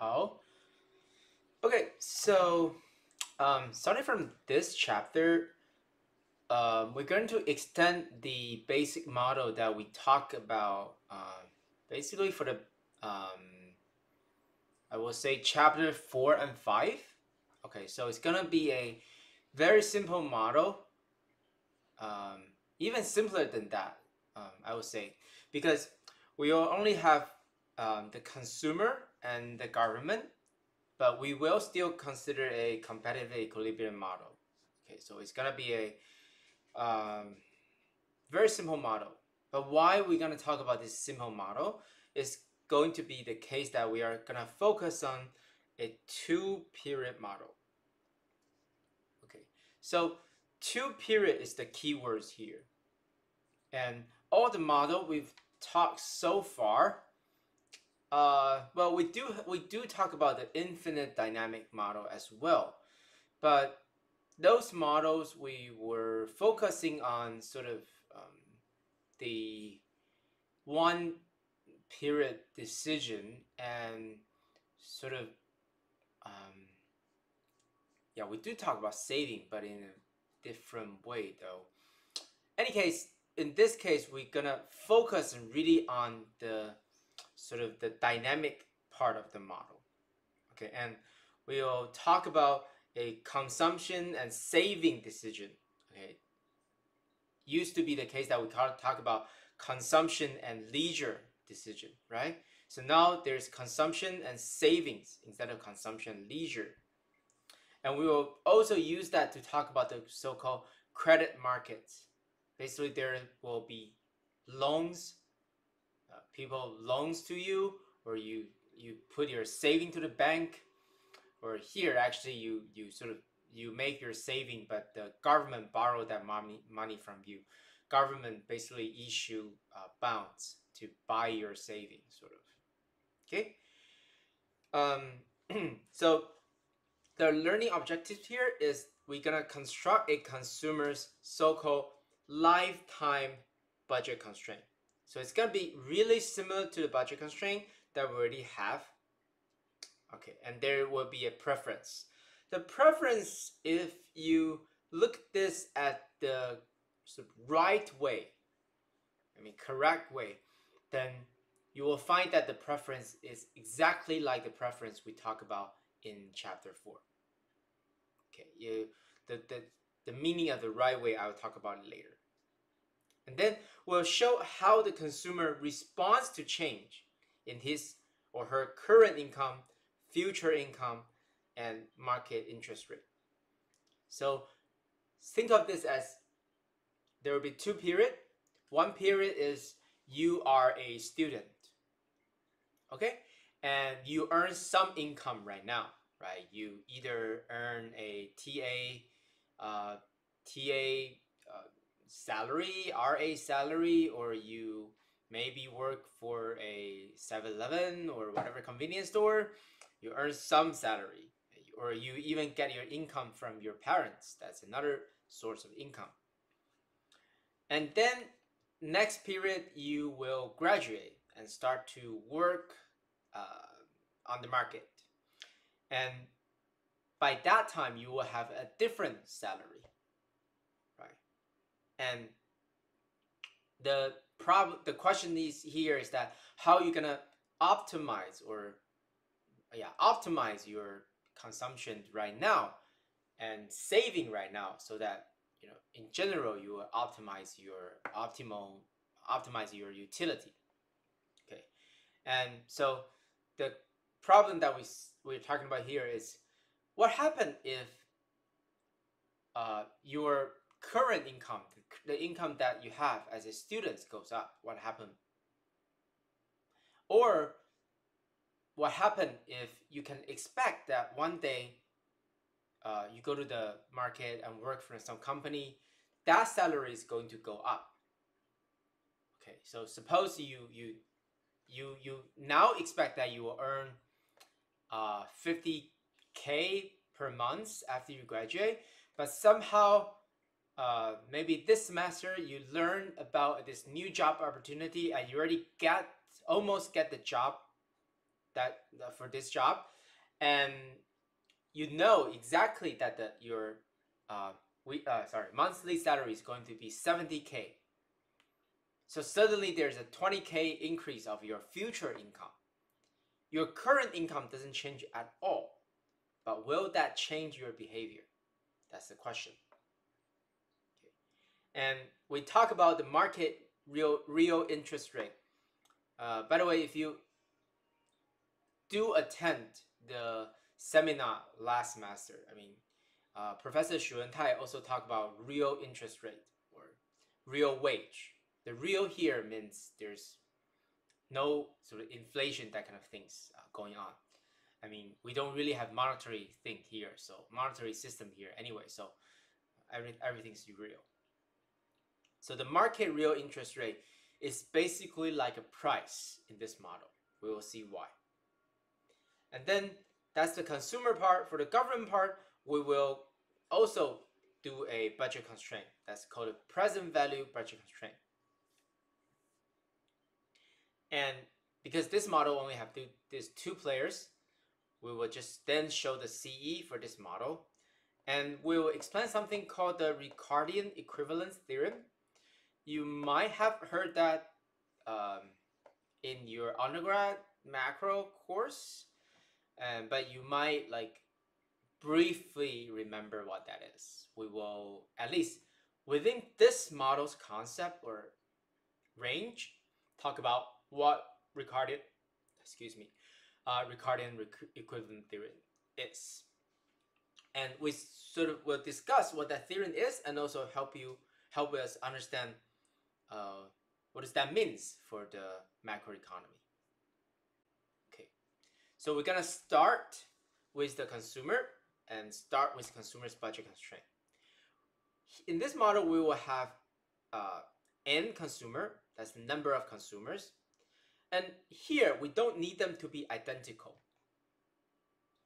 好。Okay, so um, starting from this chapter, um, we're going to extend the basic model that we talk about um, basically for the, um, I will say chapter four and five. Okay, so it's gonna be a very simple model, um, even simpler than that, I would say, because we will only have the consumer and the government, but we will still consider a competitive equilibrium model. Okay, so it's gonna be a um, very simple model. But why we're gonna talk about this simple model is going to be the case that we are gonna focus on a two period model. Okay, so two period is the keywords here. And all the model we've talked so far, uh, well, we do we do talk about the infinite dynamic model as well, but those models we were focusing on sort of um, the one period decision and sort of um, yeah we do talk about saving but in a different way though. Any case in this case we're gonna focus really on the sort of the dynamic part of the model. Okay and we'll talk about a consumption and saving decision. Okay used to be the case that we talk about consumption and leisure decision right? So now there's consumption and savings instead of consumption leisure. And we will also use that to talk about the so-called credit markets. Basically there will be loans people loans to you or you you put your saving to the bank or here actually you you sort of you make your saving but the government borrow that money money from you. Government basically issue uh, bonds to buy your saving sort of. Okay? Um so the learning objective here is we're gonna construct a consumer's so-called lifetime budget constraint so it's gonna be really similar to the budget constraint that we already have Okay, and there will be a preference. The preference, if you look this at the right way, I mean correct way, then you will find that the preference is exactly like the preference we talk about in chapter four. Okay, you the, the, the meaning of the right way I will talk about later. And then we'll show how the consumer responds to change in his or her current income future income, and market interest rate. So think of this as there will be two period. One period is you are a student, okay, and you earn some income right now, right? You either earn a TA, uh, TA salary, RA salary, or you maybe work for a 7-Eleven or whatever convenience store you earn some salary or you even get your income from your parents. That's another source of income. And then next period you will graduate and start to work uh, on the market. And by that time you will have a different salary and the problem the question is here is that how you gonna optimize or yeah optimize your consumption right now and saving right now so that you know in general you optimize your optimal optimize your utility. Okay. And so the problem that we we're talking about here is what happened if uh, your current income the income that you have as a student goes up what happened or what happened if you can expect that one day uh, you go to the market and work for some company, that salary is going to go up. Okay, so suppose you you you you now expect that you will earn uh, 50k per month after you graduate, but somehow uh, maybe this semester you learn about this new job opportunity and you already get almost get the job that uh, for this job, and you know exactly that the, your uh, we uh, sorry monthly salary is going to be 70k. So suddenly there's a 20k increase of your future income. Your current income doesn't change at all, but will that change your behavior? That's the question. And we talk about the market real real interest rate. Uh, by the way, if you do attend the seminar last semester, I mean, uh, Professor Xu Tai also talked about real interest rate or real wage. The real here means there's no sort of inflation, that kind of things uh, going on. I mean, we don't really have monetary thing here, so monetary system here anyway. So every, everything's real. So the market real interest rate is basically like a price in this model. We will see why. And then that's the consumer part. For the government part, we will also do a budget constraint. That's called a present value budget constraint. And because this model only have two, these two players, we will just then show the CE for this model. And we will explain something called the Ricardian equivalence theorem. You might have heard that um, in your undergrad macro course, um, but you might like briefly remember what that is. We will at least within this model's concept or range talk about what Ricardian, excuse me, uh, Ricardian equivalent theorem is. And we sort of will discuss what that theorem is and also help you help us understand uh, what does that means for the macroeconomy. Okay, so we're gonna start with the consumer and start with consumer's budget constraint. In this model, we will have uh, n consumer, that's the number of consumers, and here, we don't need them to be identical.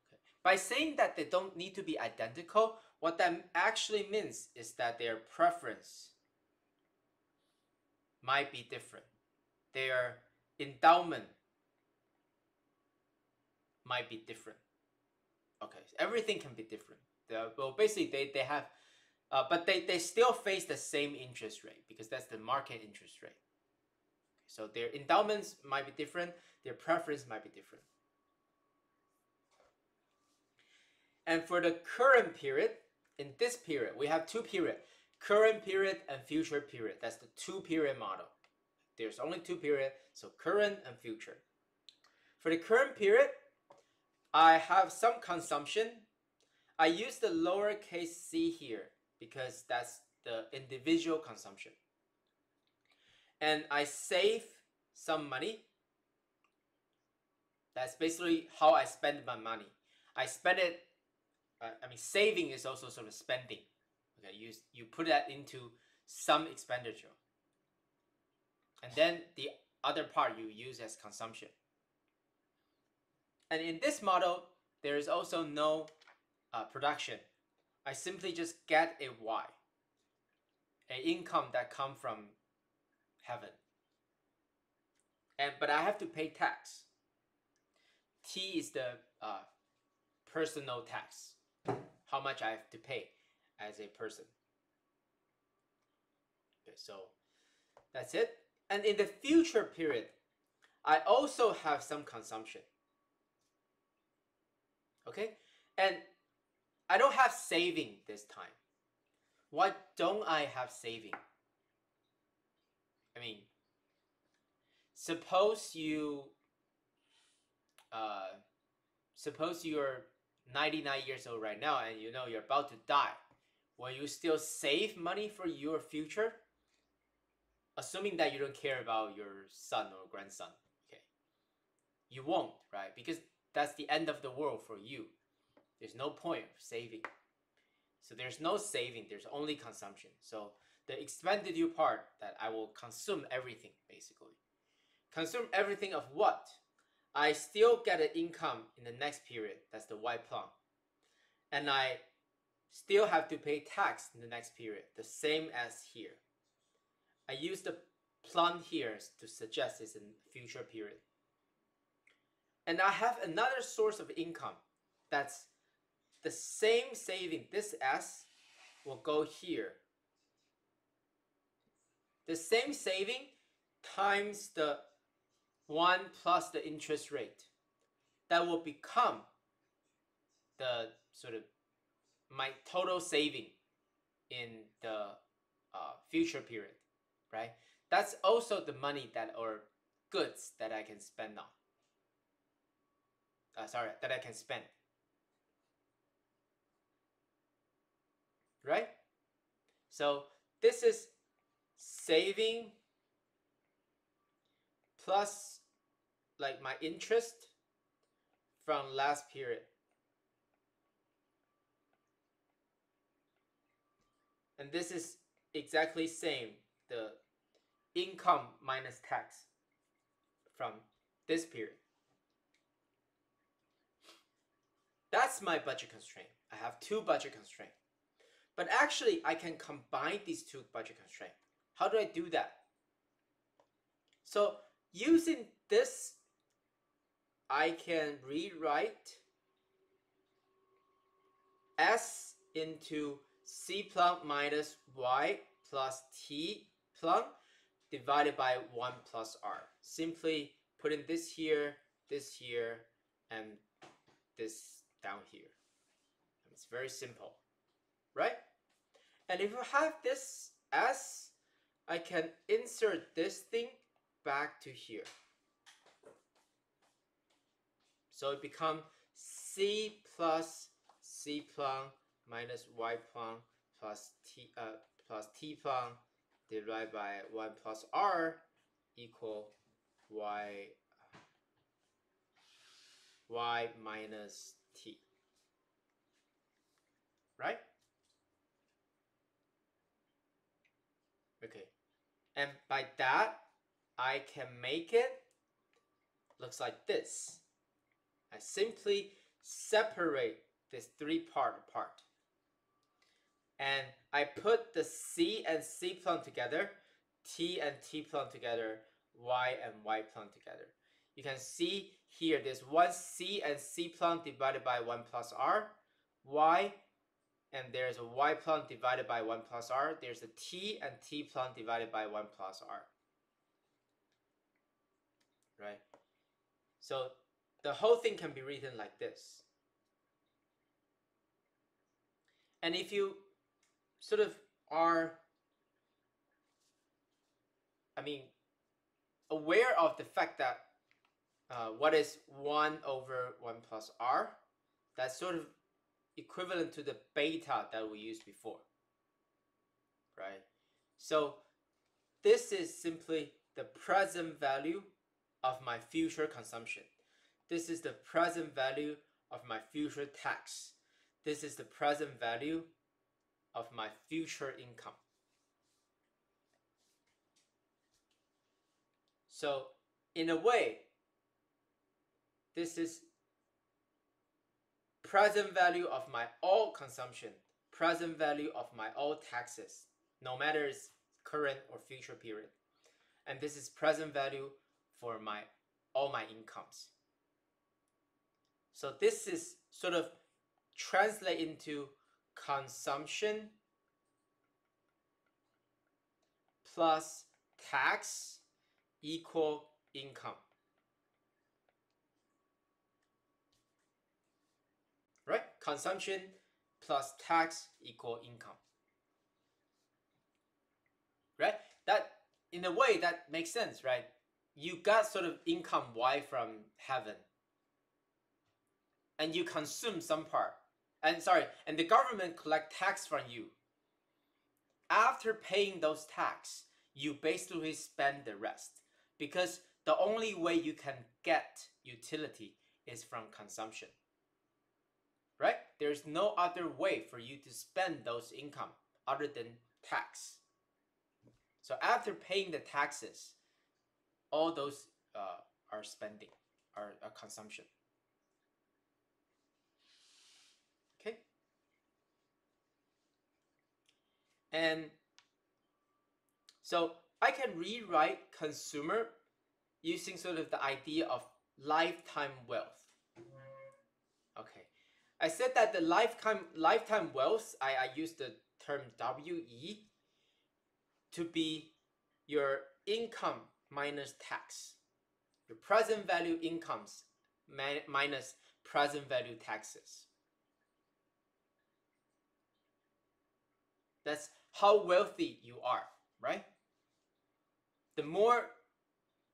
Okay. By saying that they don't need to be identical, what that actually means is that their preference might be different. Their endowment might be different. Okay, everything can be different. They're, well, basically, they, they have, uh, but they, they still face the same interest rate because that's the market interest rate. So their endowments might be different, their preference might be different. And for the current period, in this period, we have two period, current period and future period. That's the two period model. There's only two period, so current and future. For the current period, I have some consumption. I use the lowercase c here because that's the individual consumption and I save some money. That's basically how I spend my money. I spend it. Uh, I mean, saving is also sort of spending. Okay, you you put that into some expenditure, and then the other part you use as consumption. And in this model, there is also no uh, production. I simply just get a Y, a income that come from heaven. And but I have to pay tax. T is the uh, personal tax, how much I have to pay as a person. Okay, so that's it. And in the future period, I also have some consumption. Okay, and I don't have saving this time. Why don't I have saving? I mean, suppose you, uh, suppose you're 99 years old right now and you know you're about to die. Will you still save money for your future? Assuming that you don't care about your son or grandson, okay? You won't, right? Because that's the end of the world for you. There's no point of saving. So there's no saving, there's only consumption. So the expenditure part that I will consume everything basically. Consume everything of what? I still get an income in the next period. That's the Y plum. And I still have to pay tax in the next period, the same as here. I use the plum here to suggest it's in future period. And I have another source of income that's the same saving. This S will go here. The same saving times the 1 plus the interest rate. That will become the sort of my total saving in the uh, future period, right? That's also the money that or goods that I can spend on. Uh, sorry, that I can spend. Right? So this is saving plus like my interest from last period. And this is exactly same, the income minus tax from this period. That's my budget constraint. I have two budget constraints. But actually, I can combine these two budget constraints. How do I do that? So using this, I can rewrite S into C minus Y plus T plum divided by 1 plus R. Simply putting this here, this here, and this down here. It's very simple, right? And if you have this S, I can insert this thing back to here. So it becomes C plus C plum minus Y prime plus T uh, plus T plum divided by 1 plus R equal Y Y minus T. Right? Okay. And by that, I can make it looks like this. I simply separate this three part apart. And I put the C and C plum together, T and T plum together, Y and Y plum together. You can see here there's one C and C plum divided by 1 plus R, Y and there's a y plum divided by 1 plus r. There's a t and t plum divided by 1 plus r. Right? So the whole thing can be written like this. And if you sort of are, I mean, aware of the fact that uh, what is 1 over 1 plus r, that's sort of equivalent to the beta that we used before, right? So this is simply the present value of my future consumption. This is the present value of my future tax. This is the present value of my future income. So in a way, this is present value of my all consumption, present value of my all taxes, no matter it's current or future period. And this is present value for my all my incomes. So this is sort of translate into consumption plus tax equal income. right? Consumption plus tax equal income. Right? That in a way that makes sense, right? You got sort of income Y from heaven. And you consume some part. And sorry, and the government collect tax from you. After paying those tax, you basically spend the rest. Because the only way you can get utility is from consumption right? There's no other way for you to spend those income other than tax. So after paying the taxes, all those uh, are spending, are, are consumption. Okay? And so I can rewrite consumer using sort of the idea of lifetime wealth. Okay. I said that the lifetime lifetime wealth, I, I use the term WE to be your income minus tax. Your present value incomes minus present value taxes. That's how wealthy you are, right? The more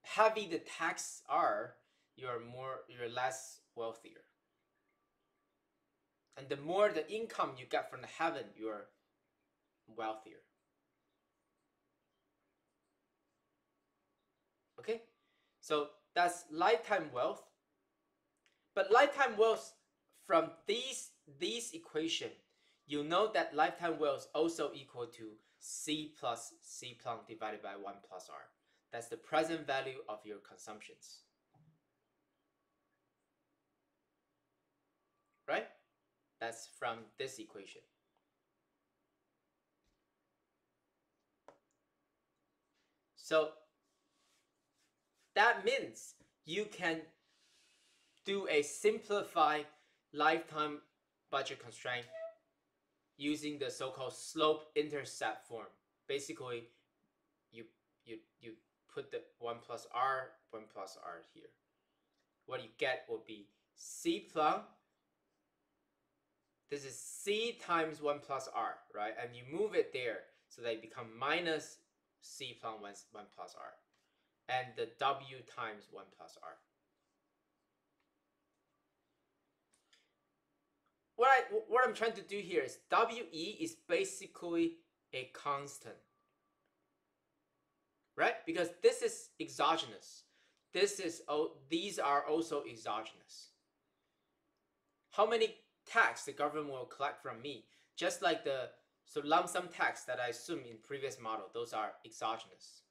heavy the tax are, you're more you're less wealthier. And the more the income you get from the heaven, you're wealthier. Okay? So that's lifetime wealth. But lifetime wealth from these these equation, you know that lifetime wealth also equal to C plus C plum divided by 1 plus R. That's the present value of your consumptions. Right? That's from this equation. So that means you can do a simplified lifetime budget constraint using the so-called slope intercept form. Basically, you you you put the 1 plus r, 1 plus r here. What you get will be c plus, This is c times 1 plus r, right? And you move it there so they become minus c 1, 1 plus r. And the w times 1 plus r. What, I, what I'm trying to do here is WE is basically a constant right? Because this is exogenous. This is oh, these are also exogenous. How many tax the government will collect from me? Just like the so lump sum tax that I assume in previous model, those are exogenous.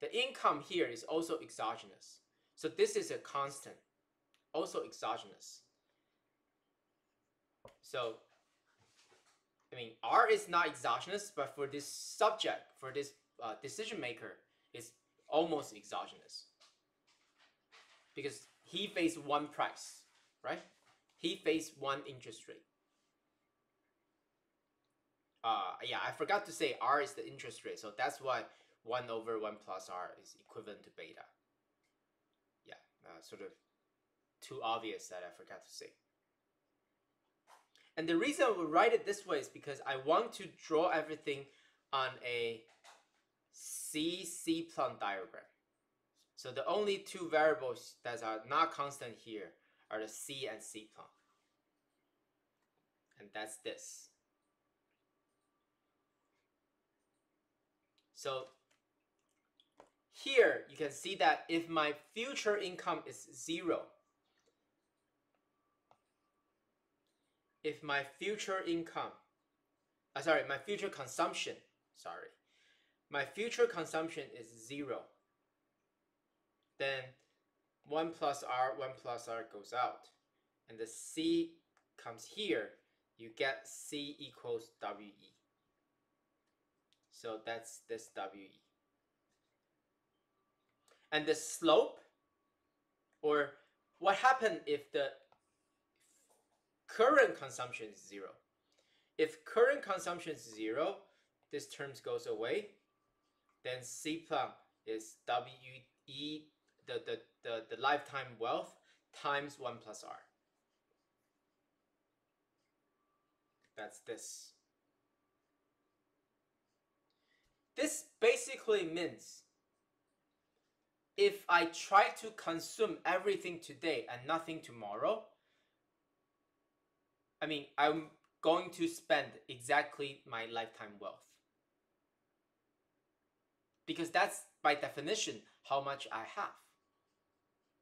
The income here is also exogenous. So this is a constant, also exogenous. So, I mean, R is not exogenous, but for this subject, for this uh, decision maker, is almost exogenous because he faced one price, right? He faced one interest rate. Uh, yeah, I forgot to say R is the interest rate, so that's why 1 over 1 plus R is equivalent to beta. Yeah, uh, sort of too obvious that I forgot to say. And the reason I would write it this way is because I want to draw everything on a C C plum diagram. So the only two variables that are not constant here are the C and C plum. And that's this. So here you can see that if my future income is zero, if my future income, uh, sorry, my future consumption, sorry, my future consumption is zero, then 1 plus R, 1 plus R goes out. And the C comes here, you get C equals WE. So that's this WE. And the slope, or what happened if the current consumption is zero? If current consumption is zero, this term goes away then C plum is WE, the, the, the, the lifetime wealth times 1 plus R. That's this. This basically means if I try to consume everything today and nothing tomorrow, I mean, I'm going to spend exactly my lifetime wealth because that's by definition how much I have,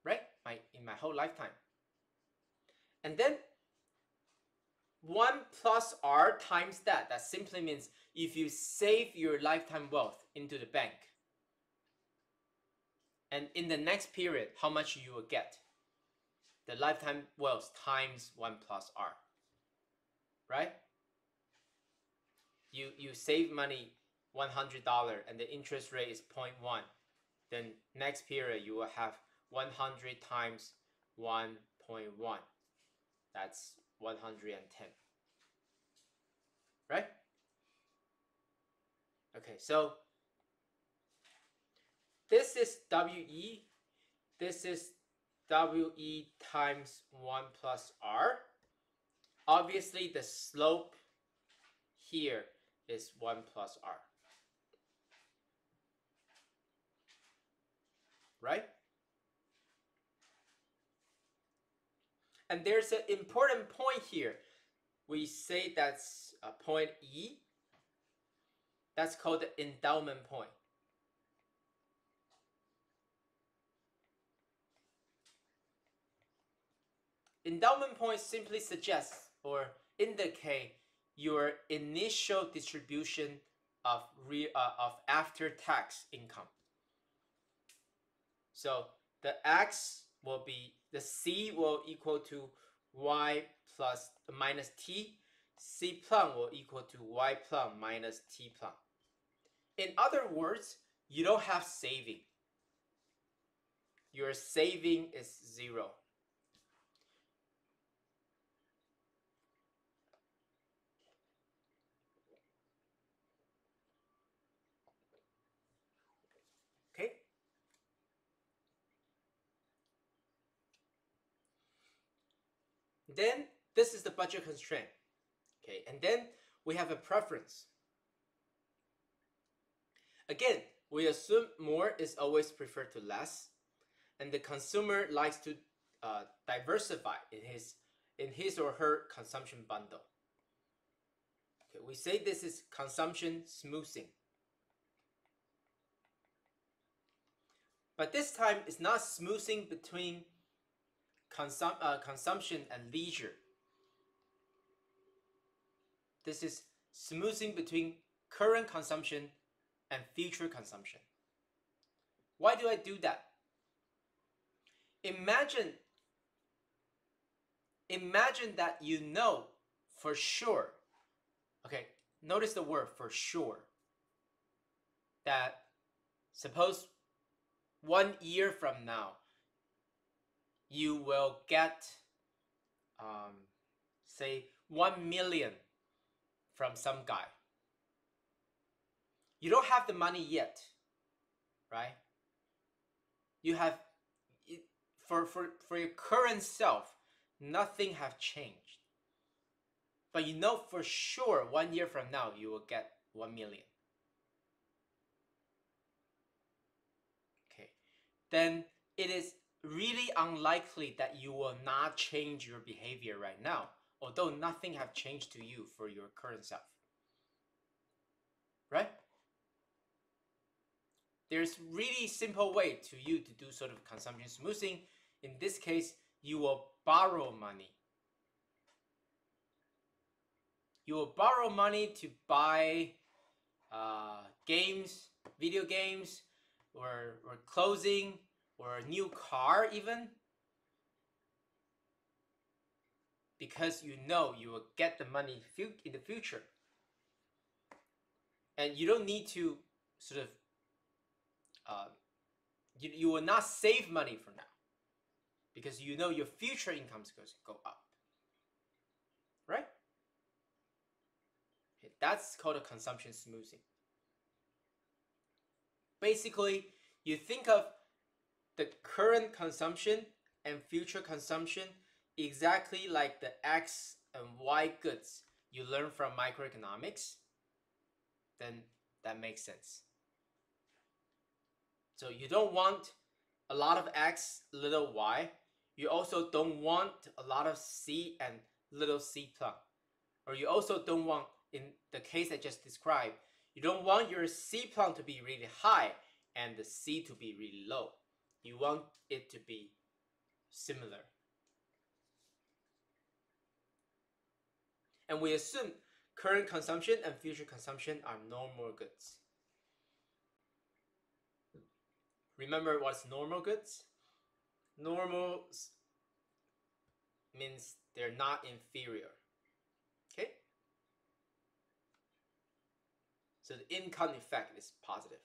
right? My in my whole lifetime. And then 1 plus r times that, that simply means if you save your lifetime wealth into the bank, and in the next period, how much you will get. The lifetime wealth times 1 plus r, right? You, you save money $100 and the interest rate is 0.1, then next period you will have 100 times 1.1. That's 110. Right? Okay, so this is WE. This is WE times 1 plus R. Obviously, the slope here is 1 plus R. Right? And there's an important point here. We say that's a point E. That's called the endowment point. Endowment point simply suggests or indicate your initial distribution of re, uh, of after tax income. So the x will be the c will equal to y plus minus t. c plum will equal to y plum minus t plum. In other words, you don't have saving. Your saving is zero. Okay. Then this is the budget constraint. Okay, and then we have a preference. Again, we assume more is always preferred to less, and the consumer likes to uh, diversify in his in his or her consumption bundle. Okay, we say this is consumption smoothing. But this time it's not smoothing between consum uh, consumption and leisure. This is smoothing between current consumption and future consumption. Why do I do that? Imagine imagine that you know for sure. Okay, notice the word for sure. That suppose one year from now you will get um, say 1 million from some guy. You don't have the money yet right? You have for for for your current self nothing have changed. But you know for sure one year from now you will get 1 million. Okay. Then it is really unlikely that you will not change your behavior right now, although nothing have changed to you for your current self. Right? There's really simple way to you to do sort of consumption smoothing. In this case, you will borrow money. You will borrow money to buy uh, games, video games, or, or clothing, or a new car even because you know you will get the money in the future. And you don't need to sort of uh, you, you will not save money for now because you know your future incomes goes go up. Right? Okay, that's called a consumption smoothing basically you think of the current consumption and future consumption exactly like the X and Y goods you learn from microeconomics, then that makes sense. So you don't want a lot of X, little Y. You also don't want a lot of C and little C plum. Or you also don't want, in the case I just described, you don't want your C plum to be really high and the C to be really low. You want it to be similar. And we assume current consumption and future consumption are normal goods. Remember what's normal goods? Normal means they're not inferior. Okay? So the income effect is positive.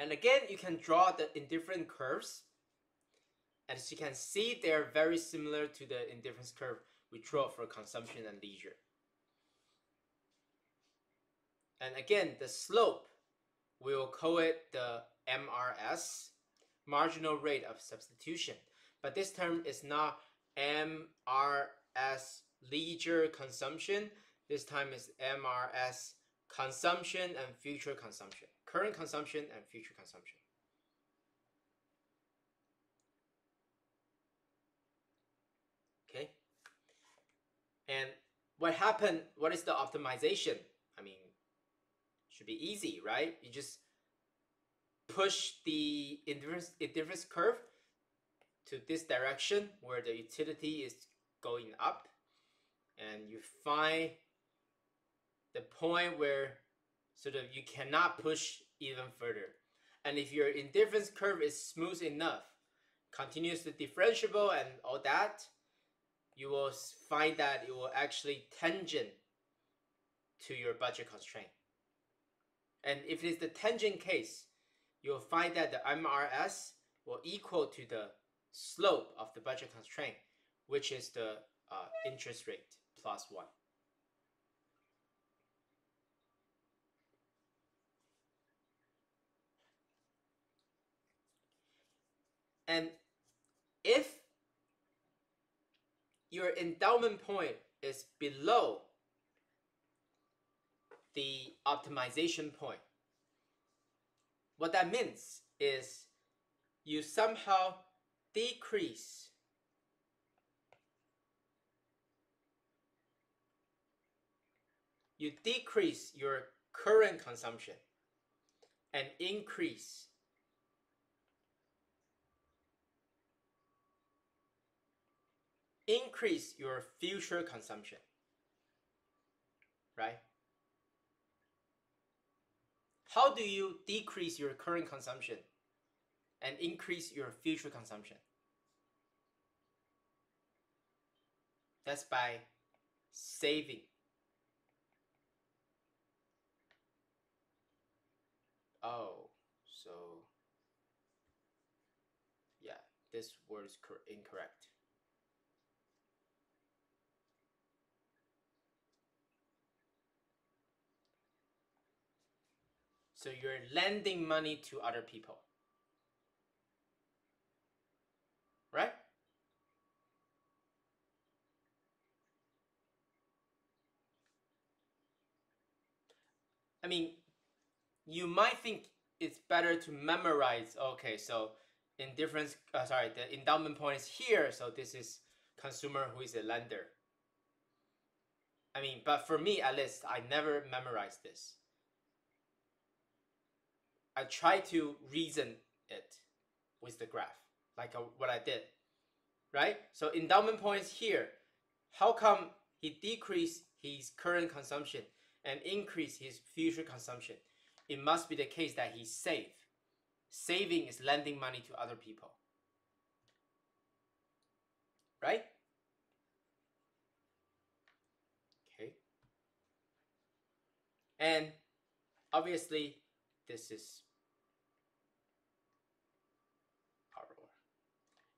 And again, you can draw the indifferent curves. As you can see, they're very similar to the indifference curve we draw for consumption and leisure. And again, the slope, we'll call it the MRS, marginal rate of substitution. But this term is not MRS leisure consumption. This time is MRS consumption and future consumption, current consumption and future consumption. Okay. And what happened? What is the optimization? I mean, should be easy, right? You just push the indifference, indifference curve to this direction where the utility is going up and you find the point where sort of you cannot push even further. And if your indifference curve is smooth enough, continuously differentiable and all that, you will find that it will actually tangent to your budget constraint. And if it is the tangent case, you'll find that the MRS will equal to the slope of the budget constraint, which is the uh, interest rate plus 1. And if your endowment point is below the optimization point, what that means is you somehow decrease you decrease your current consumption and increase increase your future consumption. Right? How do you decrease your current consumption and increase your future consumption? That's by saving. Oh, so yeah, this word is incorrect. So you're lending money to other people. Right? I mean, you might think it's better to memorize. Okay, so indifference, uh, sorry, the endowment point is here. So this is consumer who is a lender. I mean, but for me, at least, I never memorized this. I try to reason it with the graph, like a, what I did, right? So endowment points here. How come he decreased his current consumption and increased his future consumption? It must be the case that he saved. Saving is lending money to other people, right? Okay. And obviously, this is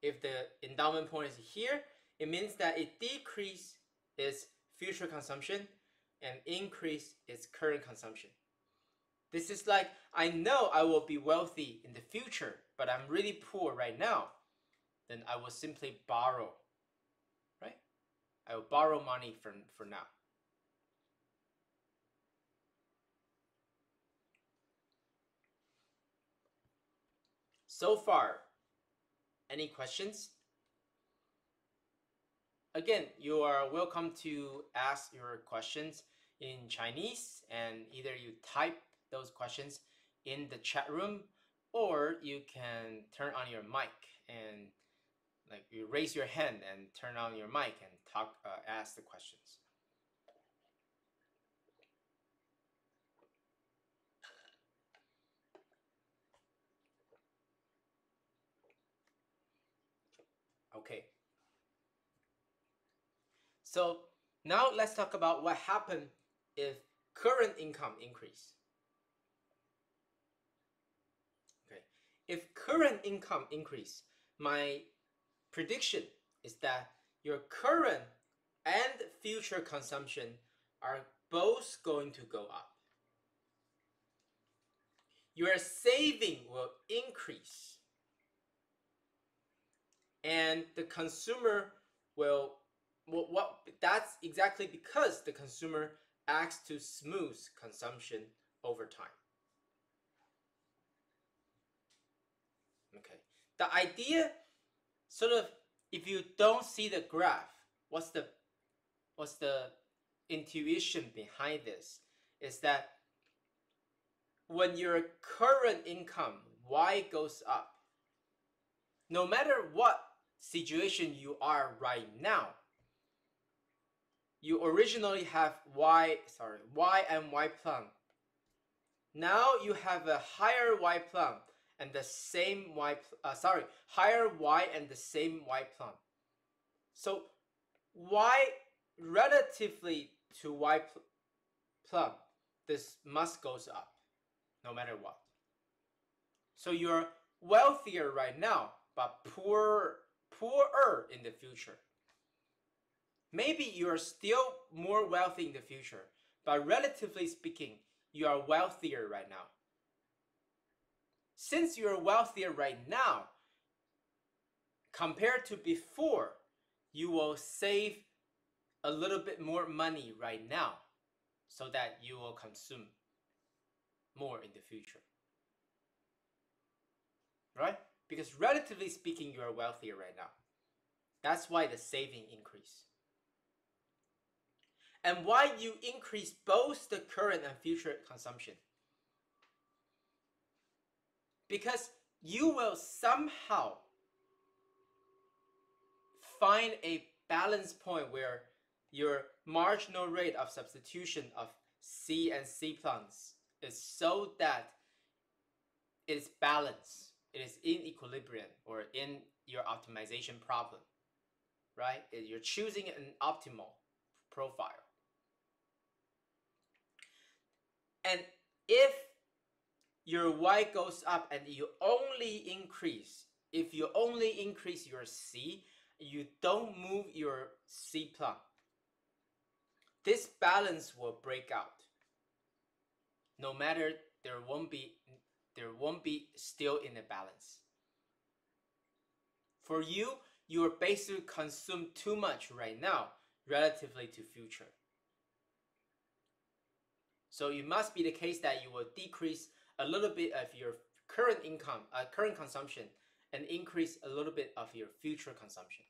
if the endowment point is here, it means that it decrease its future consumption and increase its current consumption. This is like, I know I will be wealthy in the future, but I'm really poor right now. Then I will simply borrow, right? I will borrow money from, for now. So far, any questions? Again, you are welcome to ask your questions in Chinese and either you type those questions in the chat room or you can turn on your mic and like you raise your hand and turn on your mic and talk uh, ask the questions. Okay. So now let's talk about what happened if current income increase. Okay. If current income increase, my prediction is that your current and future consumption are both going to go up. Your saving will increase. And the consumer will well, what that's exactly because the consumer acts to smooth consumption over time. Okay. The idea sort of if you don't see the graph, what's the what's the intuition behind this is that when your current income y goes up no matter what situation you are right now. You originally have y sorry y and y plum now you have a higher y plum and the same y uh, sorry higher y and the same y plum so y relatively to y pl plum this must goes up no matter what. So you're wealthier right now but poor poorer in the future maybe you're still more wealthy in the future but relatively speaking you are wealthier right now since you're wealthier right now compared to before you will save a little bit more money right now so that you will consume more in the future. Right? Because relatively speaking, you are wealthier right now. That's why the saving increase. And why you increase both the current and future consumption. Because you will somehow find a balance point where your marginal rate of substitution of C and C plum is so that it is balanced, it is in equilibrium or in your optimization problem, right? You're choosing an optimal profile. And if your Y goes up and you only increase, if you only increase your C, you don't move your C plum this balance will break out. No matter there won't be there won't be still in a balance. For you, you are basically consume too much right now relatively to future. So it must be the case that you will decrease a little bit of your current income, uh, current consumption, and increase a little bit of your future consumption.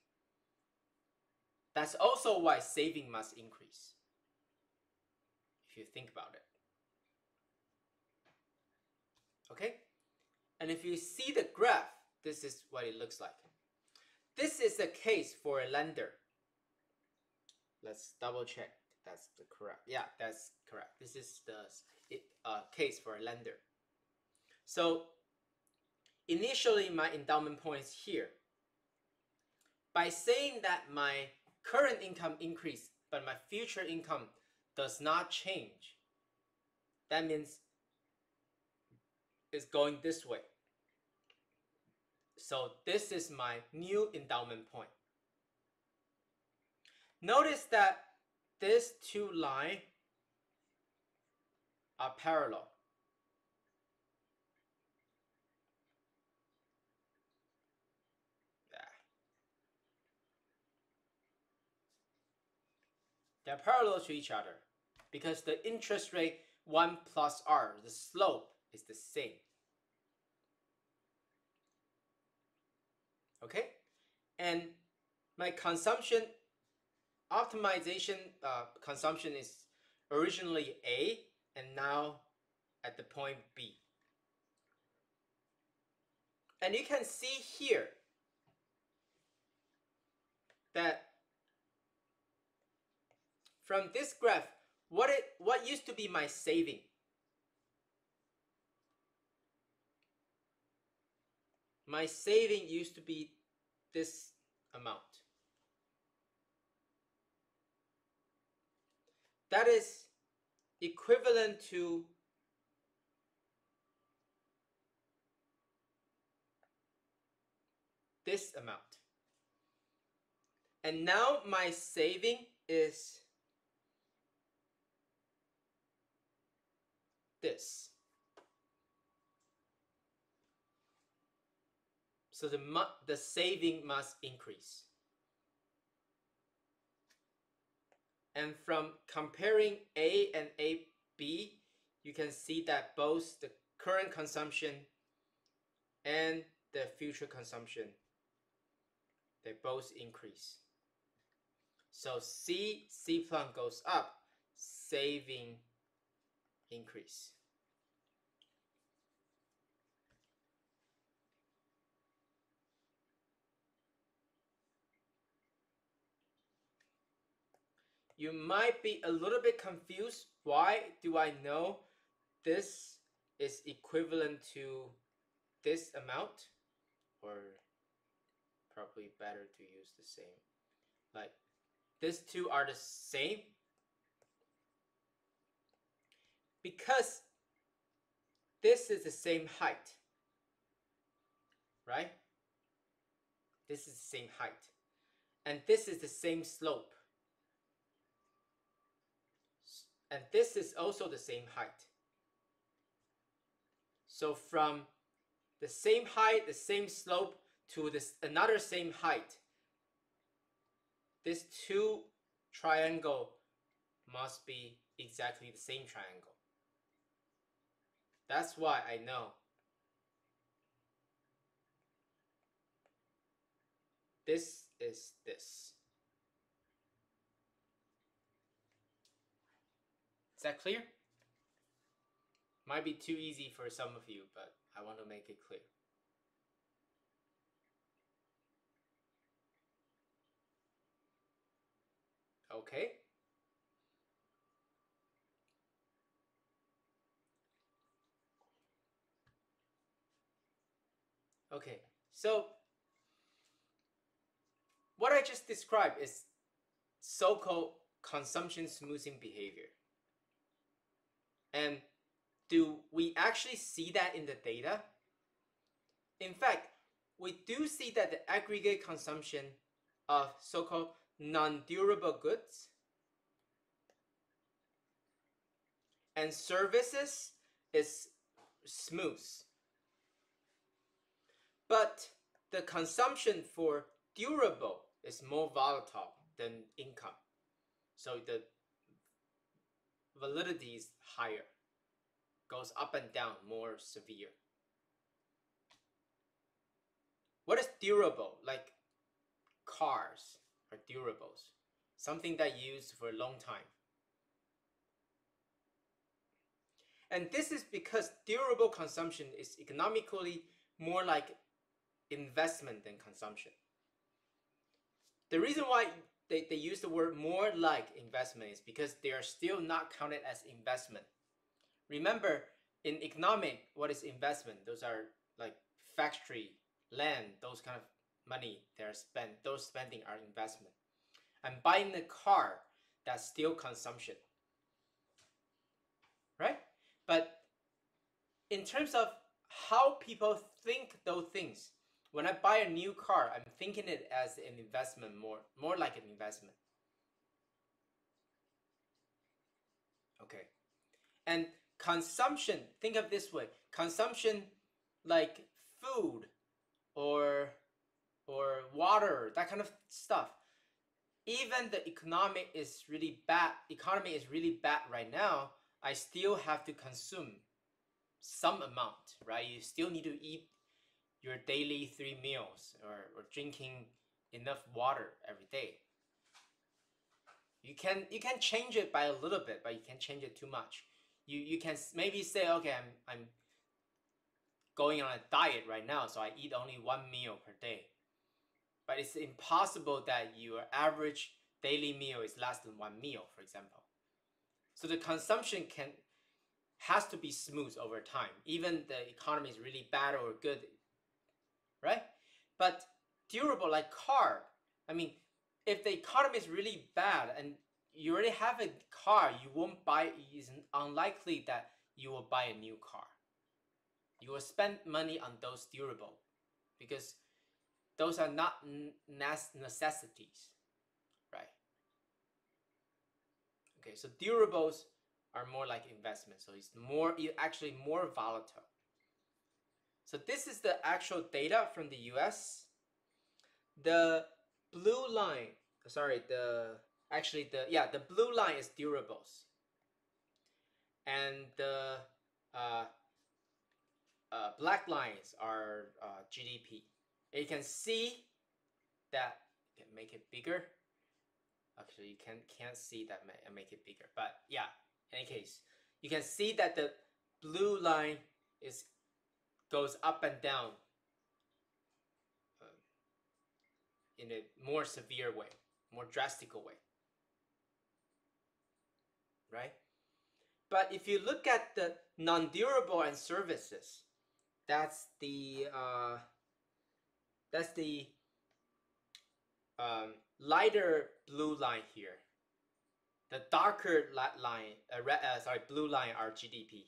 That's also why saving must increase if you think about it. Okay? And if you see the graph, this is what it looks like. This is a case for a lender. Let's double check. That's the correct. Yeah, that's correct. This is the uh, case for a lender. So initially my endowment points here. By saying that my current income increased, but my future income does not change, that means it's going this way. So this is my new endowment point. Notice that these two lines are parallel. They're parallel to each other because the interest rate 1 plus r, the slope is the same. Okay? And my consumption optimization uh, consumption is originally A and now at the point B. And you can see here that from this graph, what it what used to be my saving? My saving used to be this amount. That is equivalent to this amount. And now my saving is this. So the, the saving must increase. And from comparing A and AB, you can see that both the current consumption and the future consumption, they both increase. So C, C plum goes up, saving increase. You might be a little bit confused. Why do I know this is equivalent to this amount? Or probably better to use the same. Like these two are the same because this is the same height, right? This is the same height. And this is the same slope. And this is also the same height. So from the same height, the same slope to this another same height, this two triangle must be exactly the same triangle. That's why I know this is this. Is that clear? Might be too easy for some of you, but I want to make it clear. Okay. Okay, so what I just described is so-called consumption smoothing behavior. And do we actually see that in the data? In fact, we do see that the aggregate consumption of so-called non-durable goods and services is smooth. But the consumption for durable is more volatile than income. So the volatility is higher, goes up and down more severe. What is durable? Like cars are durables, something that used for a long time. And this is because durable consumption is economically more like investment than consumption. The reason why they, they use the word more like investment is because they are still not counted as investment. Remember, in economic, what is investment? Those are like factory, land, those kind of money they are spent. Those spending are investment. And buying a car, that's still consumption. Right? But in terms of how people think those things, when I buy a new car, I'm thinking it as an investment more, more like an investment. Okay. And consumption, think of this way. Consumption like food or or water, that kind of stuff. Even the economic is really bad, economy is really bad right now, I still have to consume some amount, right? You still need to eat your daily three meals or, or drinking enough water every day. You can you can change it by a little bit, but you can't change it too much. You you can maybe say, okay, I'm I'm going on a diet right now, so I eat only one meal per day. But it's impossible that your average daily meal is less than one meal, for example. So the consumption can has to be smooth over time. Even the economy is really bad or good, right? But durable like car, I mean, if the economy is really bad and you already have a car, you won't buy. It's unlikely that you will buy a new car. You will spend money on those durable, because those are not necessities, right? Okay, so durables are more like investment, so it's more actually more volatile. So this is the actual data from the US. The blue line, sorry, the actually the yeah the blue line is durables, and the uh, uh, black lines are uh, GDP. And you can see that you can make it bigger. Actually, you can can't see that and make it bigger, but yeah. In any case, you can see that the blue line is goes up and down uh, in a more severe way, more drastic way, right? But if you look at the non-durable and services, that's the uh, that's the um, lighter blue line here. The darker line, uh, red, uh, sorry, blue line are GDP.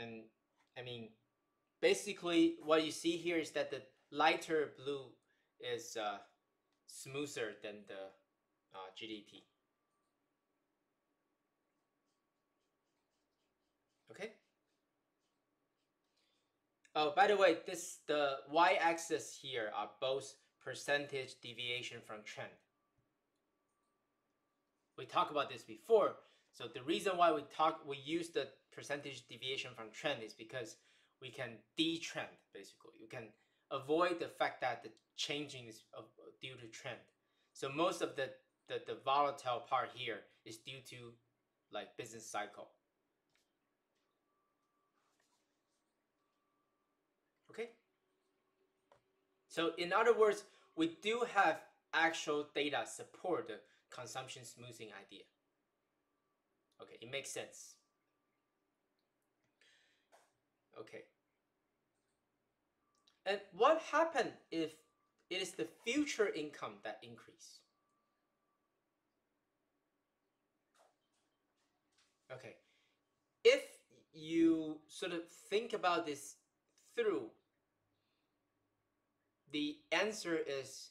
And I mean, basically, what you see here is that the lighter blue is uh, smoother than the uh, GDP. Okay. Oh, by the way, this the y-axis here are both percentage deviation from trend. We talked about this before. So the reason why we talk we use the percentage deviation from trend is because we can detrend basically. You can avoid the fact that the changing is due to trend. So most of the, the, the volatile part here is due to like business cycle. Okay. So in other words, we do have actual data support the consumption smoothing idea. Okay, it makes sense. Okay. And what happened if it is the future income that increase? Okay. If you sort of think about this through, the answer is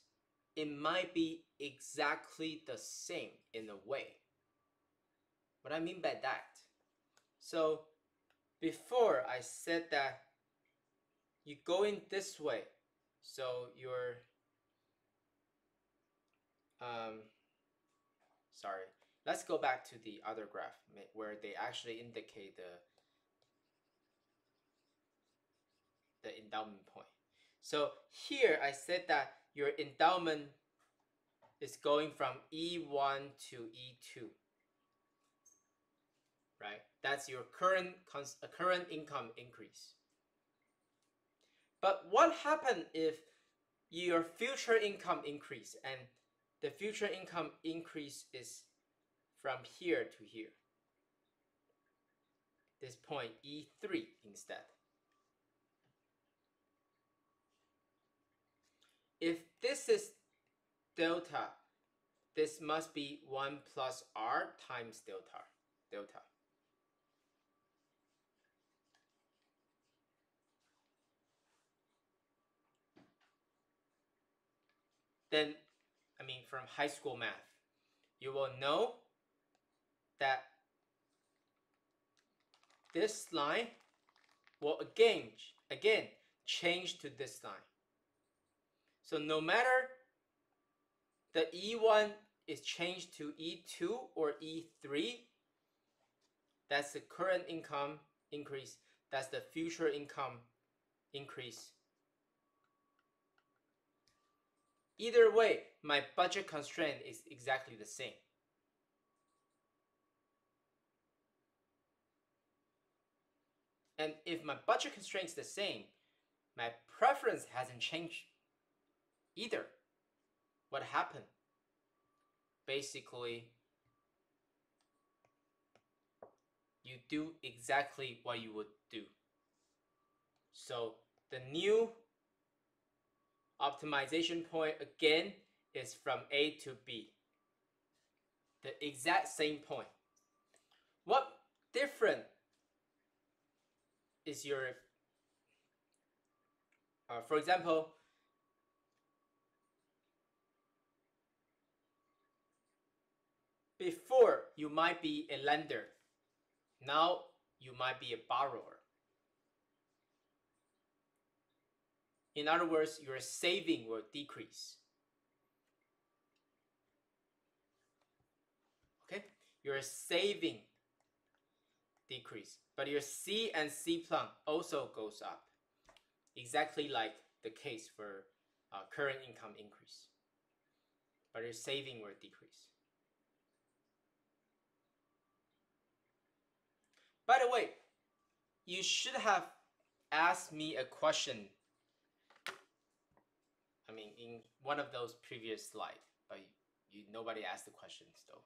it might be exactly the same in a way. What I mean by that? So before I said that you go in this way, so you're um, sorry. Let's go back to the other graph where they actually indicate the the endowment point. So here I said that your endowment is going from E1 to E2. Right? That's your current uh, current income increase. But what happens if your future income increase and the future income increase is from here to here? This point E3 instead. If this is delta, this must be 1 plus r times delta. delta. Then, I mean, from high school math, you will know that this line will again, again change to this line. So no matter the E1 is changed to E2 or E3, that's the current income increase, that's the future income increase. Either way, my budget constraint is exactly the same. And if my budget constraint is the same, my preference hasn't changed either. What happened? Basically, you do exactly what you would do. So the new optimization point again is from A to B. The exact same point. What different is your uh, for example, before you might be a lender, now you might be a borrower. In other words, your saving will decrease. Okay, your saving decrease, but your C and C plum also goes up, exactly like the case for uh, current income increase. But your saving will decrease. By the way, you should have asked me a question. I mean, in one of those previous slides, but you, you nobody asked the questions though.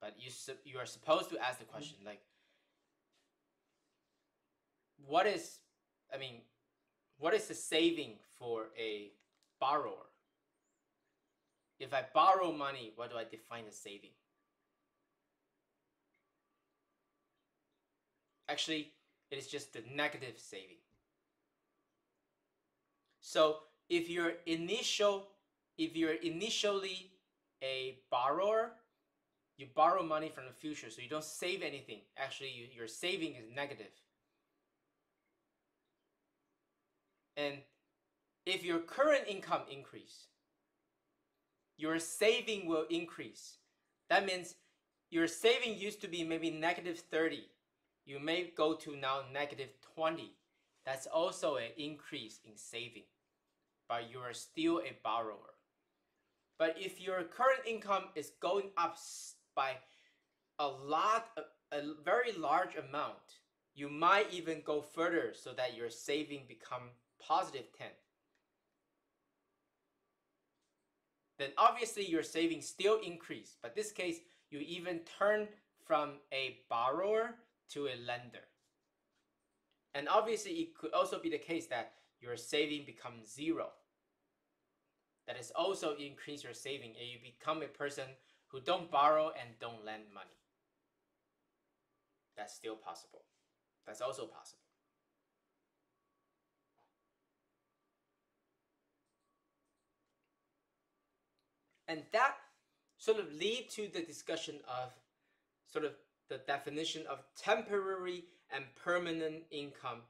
But you you are supposed to ask the mm-hmm. question like, what is, I mean, what is the saving for a borrower? If I borrow money, what do I define as saving? Actually, it is just the negative saving. So if you're initial, if you're initially a borrower, you borrow money from the future, so you don't save anything. Actually, you, your saving is negative. And if your current income increase, your saving will increase. That means your saving used to be maybe negative 30. You may go to now negative 20. That's also an increase in saving, but you are still a borrower. But if your current income is going up by a lot, a, a very large amount, you might even go further so that your saving become positive 10. Then obviously your savings still increase, but this case you even turn from a borrower to a lender. And obviously it could also be the case that your saving becomes zero. That is also increase your saving and you become a person who don't borrow and don't lend money. That's still possible. That's also possible. And that sort of lead to the discussion of sort of the definition of temporary and permanent income,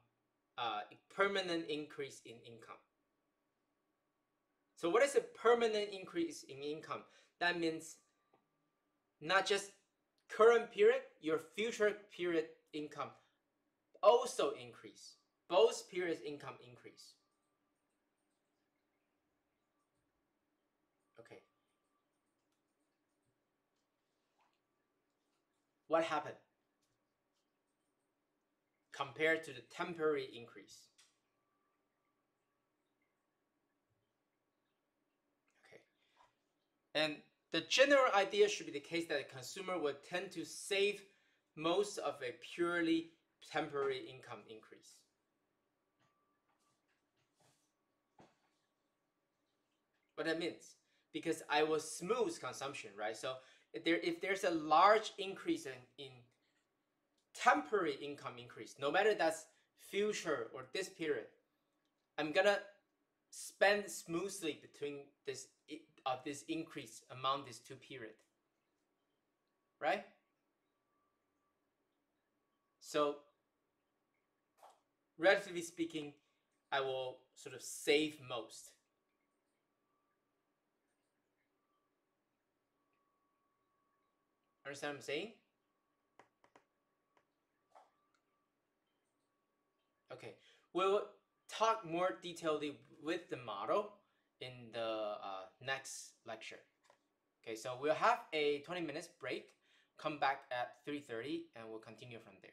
uh, permanent increase in income. So what is a permanent increase in income? That means not just current period, your future period income also increase. Both periods income increase. Okay. What happened compared to the temporary increase? And the general idea should be the case that the consumer would tend to save most of a purely temporary income increase. What that means? Because I will smooth consumption, right? So if there if there's a large increase in, in temporary income increase, no matter that's future or this period, I'm gonna spend smoothly between this of this increase among these two period. Right? So relatively speaking, I will sort of save most. Understand what I'm saying? Okay, we'll talk more detailedly with the model in the uh, next lecture. Okay, so we'll have a 20 minutes break, come back at 3.30 and we'll continue from there.